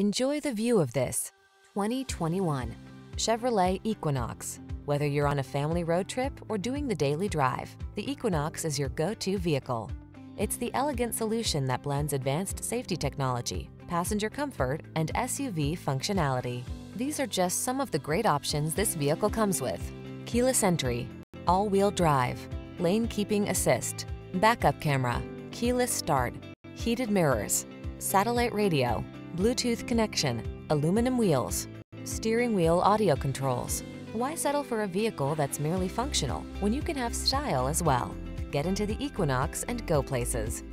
Enjoy the view of this 2021 Chevrolet Equinox. Whether you're on a family road trip or doing the daily drive, the Equinox is your go-to vehicle. It's the elegant solution that blends advanced safety technology, passenger comfort, and SUV functionality. These are just some of the great options this vehicle comes with. Keyless entry, all-wheel drive, lane keeping assist, backup camera, keyless start, heated mirrors, satellite radio, Bluetooth connection, aluminum wheels, steering wheel audio controls. Why settle for a vehicle that's merely functional when you can have style as well? Get into the Equinox and go places.